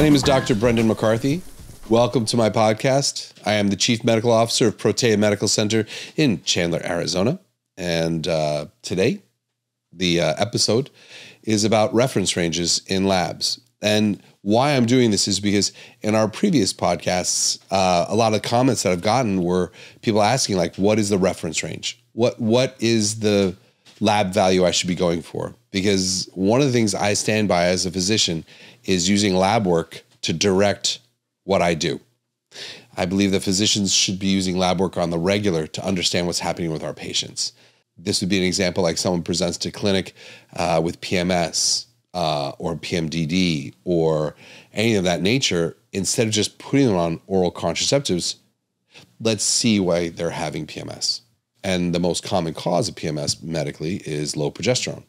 My name is Dr. Brendan McCarthy. Welcome to my podcast. I am the Chief Medical Officer of Protea Medical Center in Chandler, Arizona. And uh, today, the uh, episode is about reference ranges in labs. And why I'm doing this is because in our previous podcasts, uh, a lot of comments that I've gotten were people asking, like, what is the reference range? What What is the lab value I should be going for? Because one of the things I stand by as a physician is using lab work to direct what I do. I believe that physicians should be using lab work on the regular to understand what's happening with our patients. This would be an example like someone presents to clinic uh, with PMS uh, or PMDD or any of that nature. Instead of just putting them on oral contraceptives, let's see why they're having PMS. And the most common cause of PMS medically is low progesterone.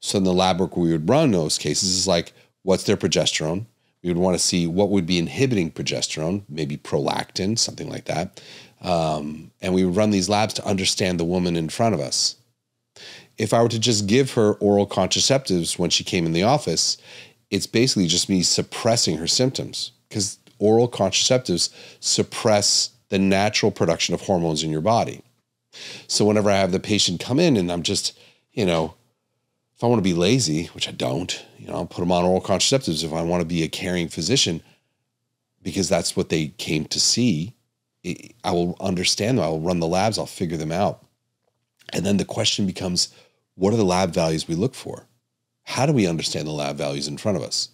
So in the lab work we would run in those cases is like, what's their progesterone? We would want to see what would be inhibiting progesterone, maybe prolactin, something like that. Um, and we would run these labs to understand the woman in front of us. If I were to just give her oral contraceptives when she came in the office, it's basically just me suppressing her symptoms because oral contraceptives suppress the natural production of hormones in your body. So whenever I have the patient come in and I'm just, you know, if I want to be lazy, which I don't, you know, I'll put them on oral contraceptives if I want to be a caring physician because that's what they came to see. I will understand them. I will run the labs. I'll figure them out. And then the question becomes, what are the lab values we look for? How do we understand the lab values in front of us?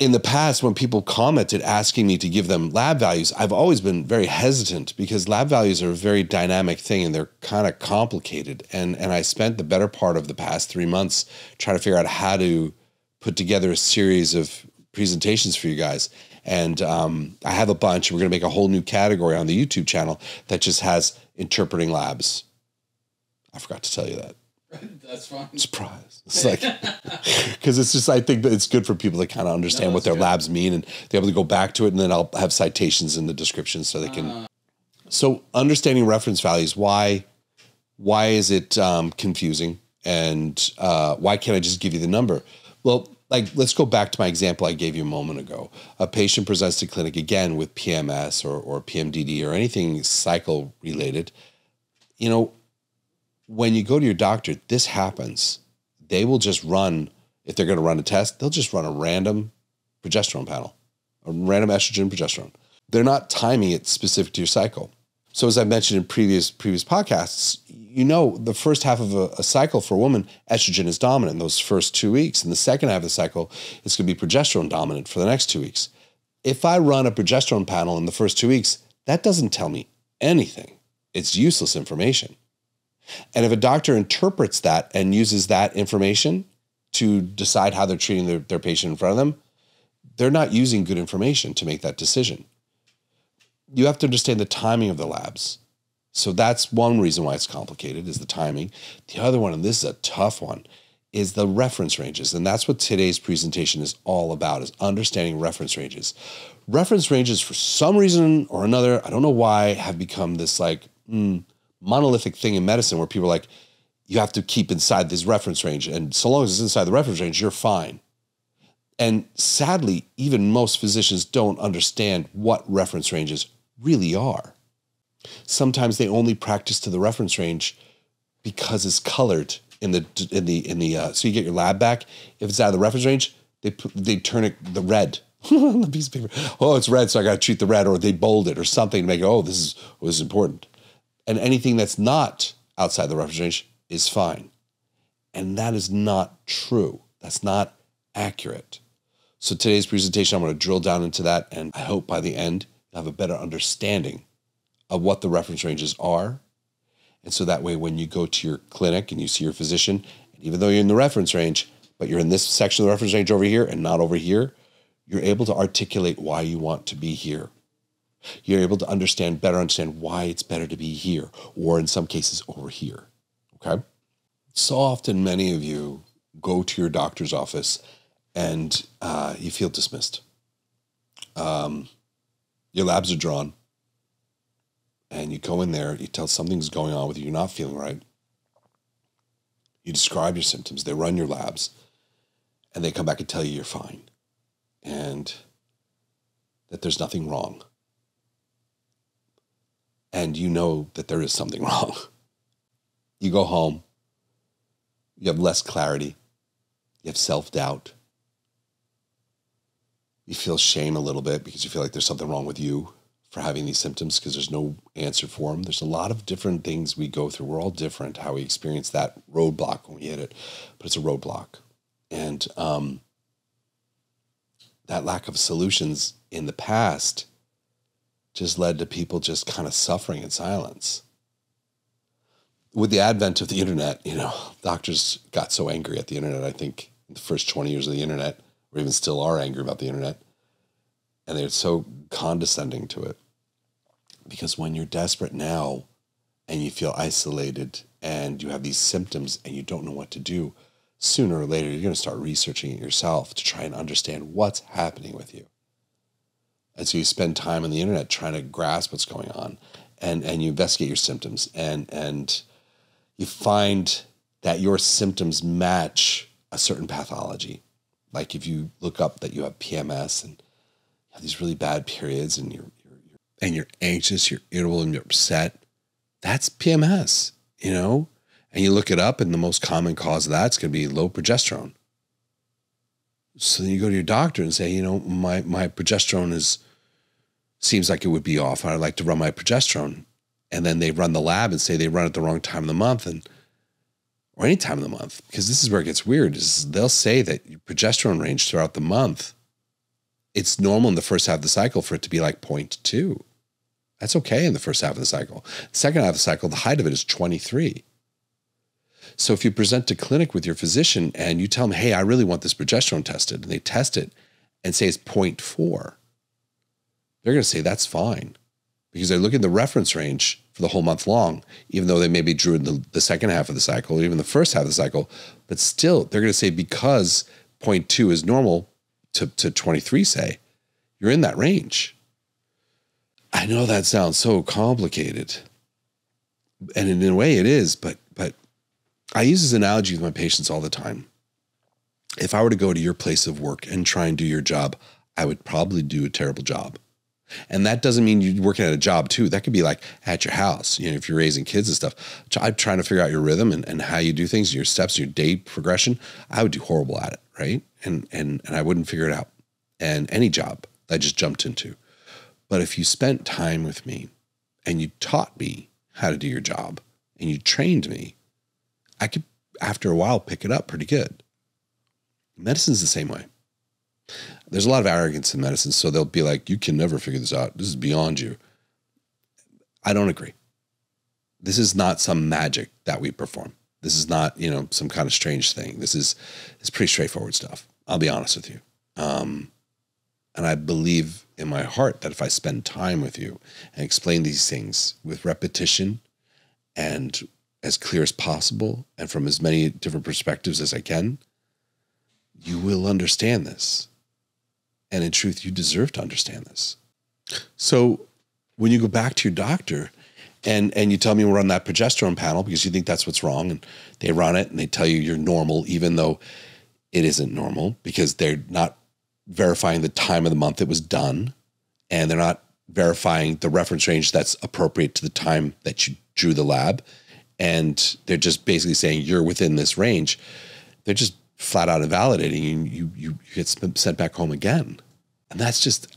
In the past, when people commented asking me to give them lab values, I've always been very hesitant because lab values are a very dynamic thing and they're kind of complicated. And, and I spent the better part of the past three months trying to figure out how to put together a series of presentations for you guys. And um, I have a bunch. We're going to make a whole new category on the YouTube channel that just has interpreting labs. I forgot to tell you that. That's fine. Surprise. It's like, because it's just, I think that it's good for people to kind of understand no, what their good. labs mean and be able to go back to it. And then I'll have citations in the description so they can. Uh. So understanding reference values, why, why is it um, confusing? And uh, why can't I just give you the number? Well, like let's go back to my example I gave you a moment ago. A patient presents to clinic again with PMS or, or PMDD or anything cycle related. You know, when you go to your doctor, this happens. They will just run, if they're going to run a test, they'll just run a random progesterone panel, a random estrogen progesterone. They're not timing it specific to your cycle. So as I mentioned in previous previous podcasts, you know the first half of a, a, cycle for a woman, estrogen is dominant in those first two weeks. And the second half of the cycle, it's going to be progesterone dominant for the next two weeks. If I run a progesterone panel in the first two weeks, that doesn't tell me anything. It's useless information. And if a doctor interprets that and uses that information to decide how they're treating their, their patient in front of them, they're not using good information to make that decision. You have to understand the timing of the labs. So that's one reason why it's complicated is the timing. The other one, and this is a tough one, is the reference ranges. And that's what today's presentation is all about, is understanding reference ranges. Reference ranges, for some reason or another, I don't know why, have become this like, mm, monolithic thing in medicine where people are like, you have to keep inside this reference range. And so long as it's inside the reference range, you're fine. And sadly, even most physicians don't understand what reference ranges really are. Sometimes they only practice to the reference range because it's colored in the in the in the uh, so you get your lab back. If it's out of the reference range, they put, they turn it the red the piece of paper. Oh, it's red, so I got to treat the red, or they bold it or something to make. Oh, this is oh, this is important and anything that's not outside the reference range is fine. And that is not true. That's not accurate. So today's presentation, I'm going to drill down into that. And I hope by the end, you'll have a better understanding of what the reference ranges are. And so that way, when you go to your clinic and you see your physician, and even though you're in the reference range, but you're in this section of the reference range over here and not over here, you're able to articulate why you want to be here you're able to understand better understand why it's better to be here or in some cases over here okay? So often many of you go to your doctor's office and uh, you feel dismissed. Um, your labs are drawn and you go in there you tell something's going on with you you're not feeling right. You describe your symptoms they run your labs and they come back and tell you you're fine and that there's nothing wrong. And you know that there is something wrong. You go home, you have less clarity, you have self doubt, you feel shame a little bit because you feel like there's something wrong with you for having these symptoms because there's no answer for them. There's a lot of different things we go through. We're all different how we experience that roadblock when we hit it, but it's a roadblock. And um, that lack of solutions in the past just led to people just kind of suffering in silence. With the advent of the internet, you know, doctors got so angry at the internet, I think, in the first 20 years of the internet, or even still are angry about the internet. And they're so condescending to it. Because when you're desperate now and you feel isolated and you have these symptoms and you don't know what to do, sooner or later you're going to start researching it yourself to try and understand what's happening with you. And so you spend time on the internet trying to grasp what's going on and, and you investigate your symptoms and, and you find that your symptoms match a certain pathology. Like if you look up that you have PMS and you have these really bad periods and you're, you're, you're and you're anxious, you're irritable and you're upset, that's PMS, you know? And you look it up and the most common cause of that's going to be low progesterone. So then you go to your doctor and say, you know, my, my progesterone is seems like it would be off. I'd like to run my progesterone. And then they run the lab and say they run at the wrong time of the month and or any time of the month. Because this is where it gets weird, is they'll say that your progesterone range throughout the month, it's normal in the first half of the cycle for it to be like 0.2. That's okay in the first half of the cycle. The second half of the cycle, the height of it is 23. So if you present to clinic with your physician and you tell them, hey, I really want this progesterone tested, and they test it and say it's 0.4, they're going to say that's fine because they're looking at the reference range for the whole month long, even though they maybe drew in the, the second half of the cycle or even the first half of the cycle. But still, they're going to say because 0.2 is normal to, to 23, say, you're in that range. I know that sounds so complicated. And in a way it is, but but I use this analogy with my patients all the time. If I were to go to your place of work and try and do your job, I would probably do a terrible job. And that doesn't mean you're working at a job too. That could be like at your house, you know, if you're raising kids and stuff. I'm trying to figure out your rhythm and, and how you do things, your steps, your day progression. I would do horrible at it, right? And and and I wouldn't figure it out. And any job I just jumped into. But if you spent time with me and you taught me how to do your job and you trained me, I could, after a while, pick it up pretty good. Medicine's the same way. There's a lot of arrogance in medicine. So they'll be like, you can never figure this out. This is beyond you. I don't agree. This is not some magic that we perform. This is not, you know, some kind of strange thing. This is it's pretty straightforward stuff. I'll be honest with you. Um, and I believe in my heart that if I spend time with you and explain these things with repetition and as clear as possible and from as many different perspectives as I can, you will understand this. And in truth, you deserve to understand this. So when you go back to your doctor and and you tell me we're on that progesterone panel because you think that's what's wrong, and they run it and they tell you you're normal, even though it isn't normal because they're not verifying the time of the month it was done, and they're not verifying the reference range that's appropriate to the time that you drew the lab and they're just basically saying you're within this range, they're just flat out invalidating and you, you, you get sent back home again. And that's just,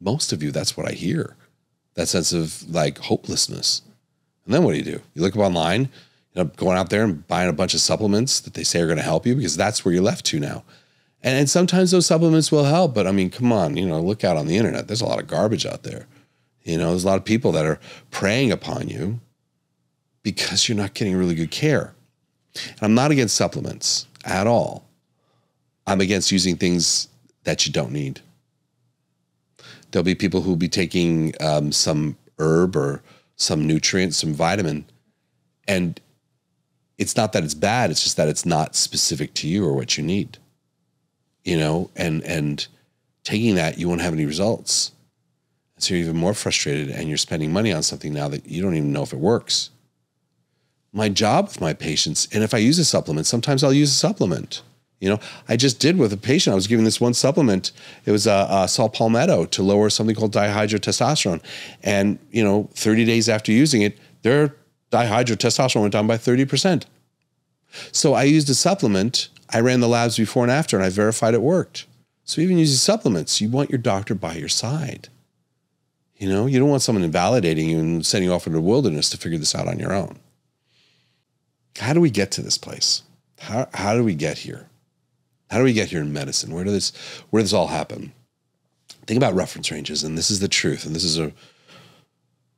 most of you, that's what I hear. That sense of like hopelessness. And then what do you do? You look up online, you know, going out there and buying a bunch of supplements that they say are going to help you because that's where you're left to now. And, and sometimes those supplements will help, but I mean, come on, you know, look out on the internet. There's a lot of garbage out there. You know, there's a lot of people that are preying upon you because you're not getting really good care. And I'm not against supplements at all. I'm against using things that you don't need. There'll be people who'll be taking um, some herb or some nutrient, some vitamin, and it's not that it's bad. It's just that it's not specific to you or what you need. You know, and and taking that, you won't have any results. So you're even more frustrated, and you're spending money on something now that you don't even know if it works my job with my patients. And if I use a supplement, sometimes I'll use a supplement. You know, I just did with a patient. I was giving this one supplement. It was a, uh, uh, saw palmetto to lower something called dihydrotestosterone, and you know, 30 days after using it, their dihydrotestosterone went down by 30 percent. So I used a supplement. I ran the labs before and after, and I verified it worked. So even using supplements, you want your doctor by your side. You know, you don't want someone invalidating you and sending you off into the wilderness to figure this out on your own. How do we get to this place? How, how do we get here? How do we get here in medicine? Where does this where does this all happen? Think about reference ranges, and this is the truth, and this is a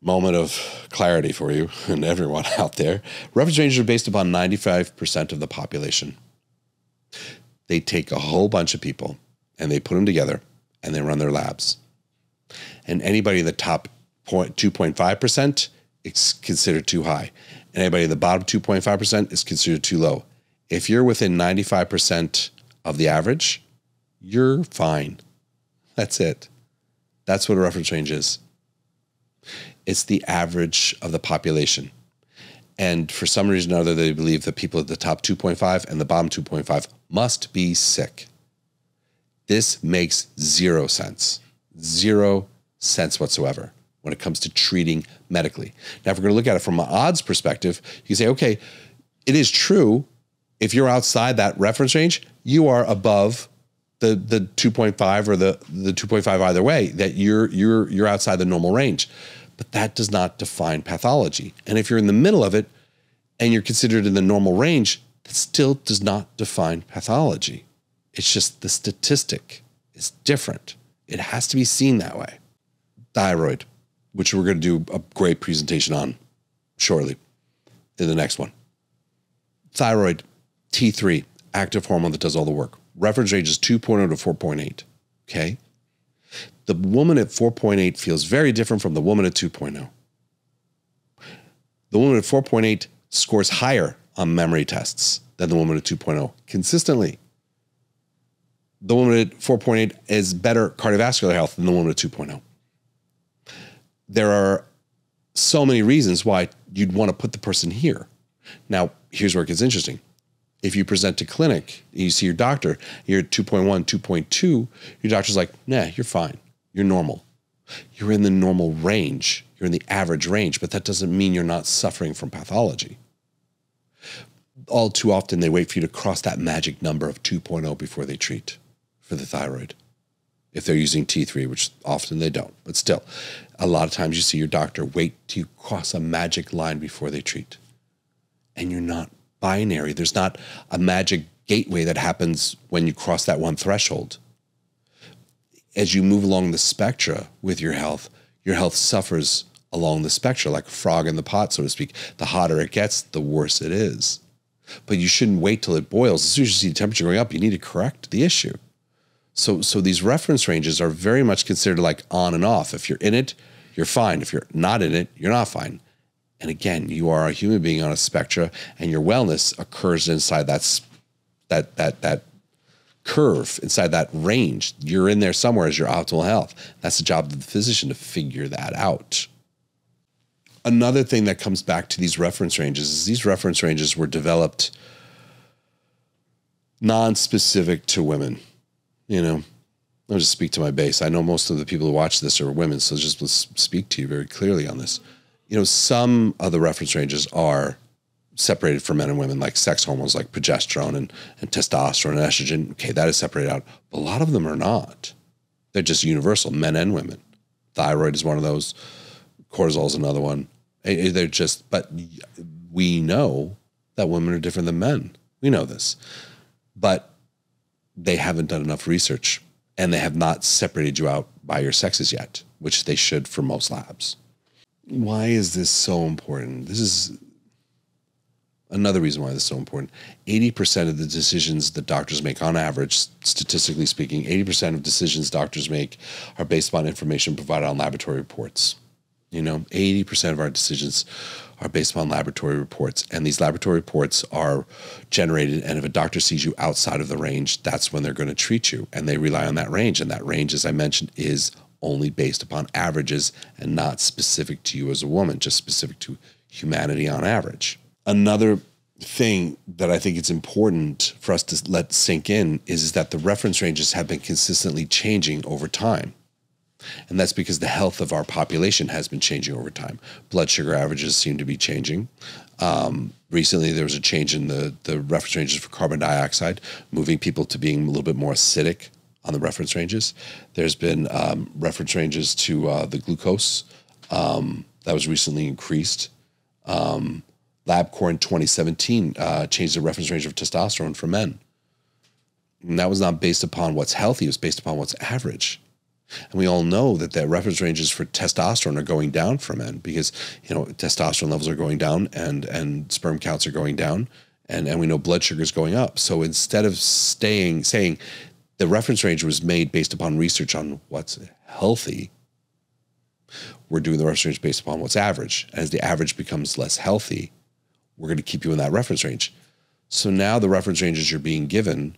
moment of clarity for you and everyone out there. Reference ranges are based upon 95% of the population. They take a whole bunch of people and they put them together and they run their labs. And anybody in the top 2.5% is considered too high. And anybody in the bottom 2.5% is considered too low. If you're within 95% of the average, you're fine. That's it. That's what a reference range is. It's the average of the population. And for some reason or other, they believe that people at the top 2.5 and the bottom 2.5 must be sick. This makes zero sense. Zero sense whatsoever when it comes to treating medically. Now, if we're going to look at it from an odds perspective, you can say, okay, it is true. If you're outside that reference range, you are above the the 2.5 or the the 2.5 either way that you're you're you're outside the normal range. But that does not define pathology. And if you're in the middle of it and you're considered in the normal range that still does not define pathology. It's just the statistic is different. It has to be seen that way. Thyroid which we're going to do a great presentation on shortly in the next one thyroid T3 active hormone that does all the work reference range is 2.0 to 4.8. Okay. The woman at 4.8 feels very different from the woman at 2.0. The woman at 4.8 scores higher on memory tests than the woman at 2.0 consistently. The woman at 4.8 is better cardiovascular health than the woman at 2.0. There are so many reasons why you'd want to put the person here. Now, here's where it gets interesting if you present to clinic, you see your doctor, you're at 2.1, 2.2, your doctor's like, nah, you're fine. You're normal. You're in the normal range. You're in the average range, but that doesn't mean you're not suffering from pathology. All too often, they wait for you to cross that magic number of 2.0 before they treat for the thyroid. If they're using T3, which often they don't, but still, a lot of times you see your doctor wait till you cross a magic line before they treat. And you're not binary. There's not a magic gateway that happens when you cross that one threshold. As you move along the spectra with your health, your health suffers along the spectra like a frog in the pot, so to speak. The hotter it gets, the worse it is. But you shouldn't wait till it boils. As soon as you see the temperature going up, you need to correct the issue. So, so these reference ranges are very much considered like on and off. If you're in it, you're fine. If you're not in it, you're not fine. And again, you are a human being on a spectra, and your wellness occurs inside that that that that curve, inside that range. You're in there somewhere as your optimal health. That's the job of the physician to figure that out. Another thing that comes back to these reference ranges is these reference ranges were developed non-specific to women. You know, I'll just speak to my base. I know most of the people who watch this are women, so just let's speak to you very clearly on this you know, some of the reference ranges are separated for men and women, like sex hormones like progesterone and, and testosterone and estrogen. Okay, that is separated out. But a lot of them are not. They're just universal, men and women. Thyroid is one of those. Cortisol is another one. They're just, but we know that women are different than men. We know this. But they haven't done enough research and they have not separated you out by your sexes yet, which they should for most labs why is this so important? This is another reason why this is so important. 80% of the decisions that doctors make on average, statistically speaking, 80% of decisions doctors make are based upon information provided on laboratory reports. You know, 80% of our decisions are based upon laboratory reports. And these laboratory reports are generated. And if a doctor sees you outside of the range, that's when they're going to treat you. And they rely on that range. And that range, as I mentioned, is only based upon averages and not specific to you as a woman, just specific to humanity on average. Another thing that I think it's important for us to let sink in is, is that the reference ranges have been consistently changing over time. And that's because the health of our population has been changing over time. Blood sugar averages seem to be changing. Um, recently, there was a change in the, the reference ranges for carbon dioxide, moving people to being a little bit more acidic on the reference ranges. There's been um, reference ranges to uh, the glucose um, that was recently increased. Um, LabCorp in 2017 uh, changed the reference range of testosterone for men. And that was not based upon what's healthy, it was based upon what's average. And we all know that the reference ranges for testosterone are going down for men because, you know, testosterone levels are going down and, and sperm counts are going down. And, and we know blood sugar is going up. So instead of staying saying the reference range was made based upon research on what's healthy, we're doing the reference range based upon what's average. As the average becomes less healthy, we're going to keep you in that reference range. So now the reference ranges you're being given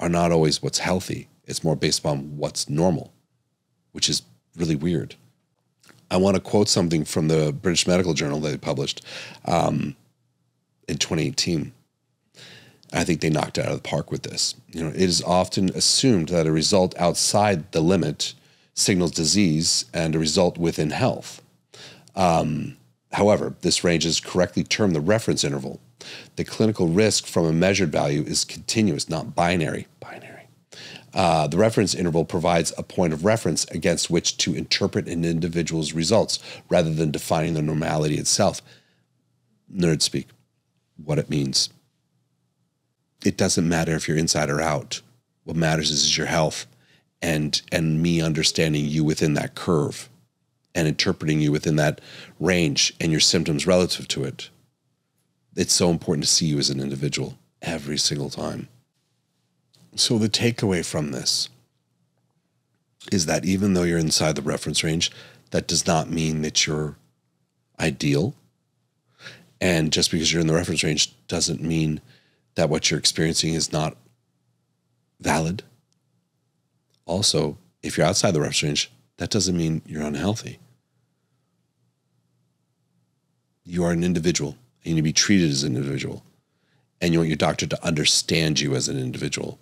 are not always what's healthy. It's more based upon what's normal, which is really weird. I want to quote something from the British Medical Journal they published um, in 2018. I think they knocked it out of the park with this. You know, it is often assumed that a result outside the limit signals disease and a result within health. Um, However, this range is correctly termed the reference interval. The clinical risk from a measured value is continuous, not binary. Binary. Uh, the reference interval provides a point of reference against which to interpret an individual's results rather than defining the normality itself. Nerd speak. What it means. It doesn't matter if you're inside or out. What matters is, is your health and and me understanding you within that curve and interpreting you within that range and your symptoms relative to it. It's so important to see you as an individual every single time. So, the takeaway from this is that even though you're inside the reference range, that does not mean that you're ideal. And just because you're in the reference range doesn't mean that what you're experiencing is not valid. Also, if you're outside the reference range, that doesn't mean you're unhealthy you are an individual and you need to be treated as an individual. And you want your doctor to understand you as an individual.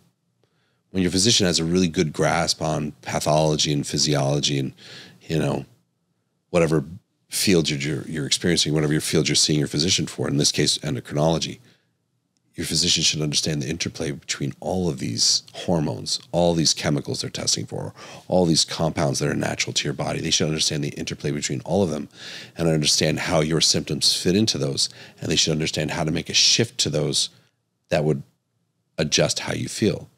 When your physician has a really good grasp on pathology and physiology and, you know, whatever field you're, you're experiencing, whatever your field you're seeing your physician for, in this case, endocrinology, your physician should understand the interplay between all of these hormones, all these chemicals they're testing for, all these compounds that are natural to your body. They should understand the interplay between all of them and understand how your symptoms fit into those. And they should understand how to make a shift to those that would adjust how you feel.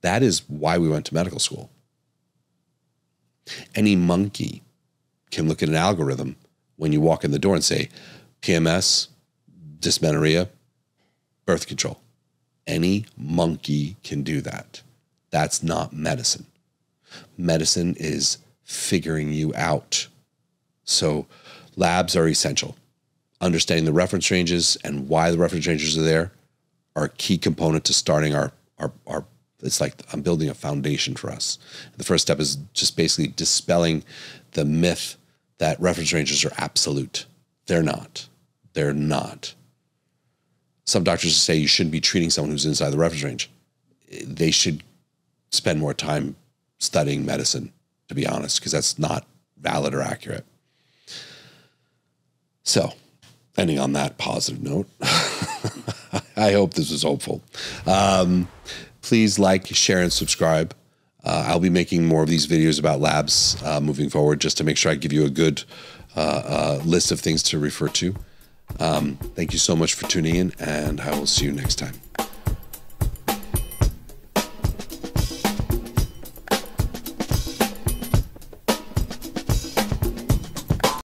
That is why we went to medical school. Any monkey can look at an algorithm when you walk in the door and say, PMS, dysmenorrhea, birth control. Any monkey can do that. That's not medicine. Medicine is figuring you out. So, labs are essential. Understanding the reference ranges and why the reference ranges are there are a key component to starting our, our, our it's like I'm building a foundation for us. The first step is just basically dispelling the myth that reference ranges are absolute. They're not. They're not some doctors say you shouldn't be treating someone who's inside the reference range. They should spend more time studying medicine, to be honest, because that's not valid or accurate. So, ending on that positive note, I hope this was hopeful. Um, please like, share, and subscribe. Uh, I'll be making more of these videos about labs uh, moving forward just to make sure I give you a good uh, uh list of things to refer to. Um, thank you so much for tuning in, and I will see you next time.